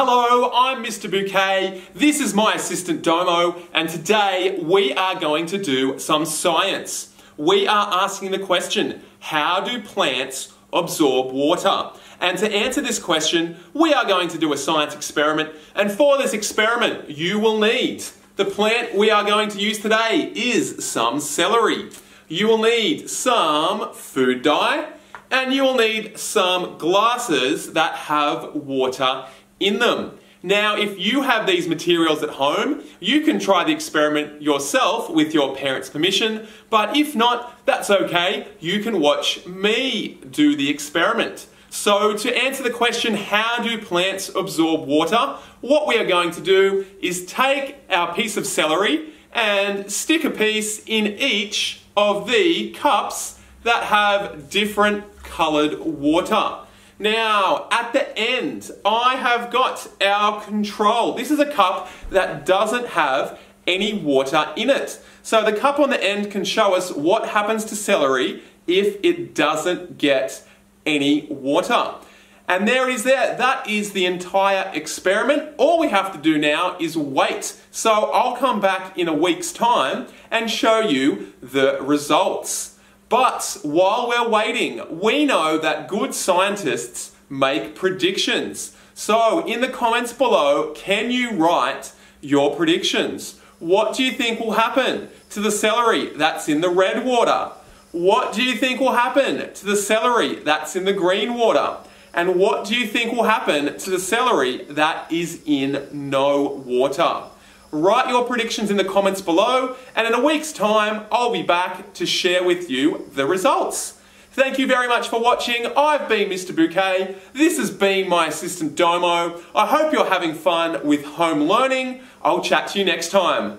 Hello, I'm Mr. Bouquet. This is my assistant Domo, and today we are going to do some science. We are asking the question, how do plants absorb water? And to answer this question, we are going to do a science experiment. And for this experiment, you will need the plant we are going to use today is some celery. You will need some food dye, and you will need some glasses that have water in them. Now, if you have these materials at home, you can try the experiment yourself with your parents' permission, but if not, that's okay. You can watch me do the experiment. So to answer the question, how do plants absorb water? What we are going to do is take our piece of celery and stick a piece in each of the cups that have different coloured water. Now, at the end, I have got our control. This is a cup that doesn't have any water in it. So the cup on the end can show us what happens to celery if it doesn't get any water. And there it is there. That is the entire experiment. All we have to do now is wait. So I'll come back in a week's time and show you the results. But while we're waiting, we know that good scientists make predictions. So in the comments below, can you write your predictions? What do you think will happen to the celery that's in the red water? What do you think will happen to the celery that's in the green water? And what do you think will happen to the celery that is in no water? Write your predictions in the comments below, and in a week's time, I'll be back to share with you the results. Thank you very much for watching. I've been Mr. Bouquet. This has been my assistant Domo. I hope you're having fun with home learning. I'll chat to you next time.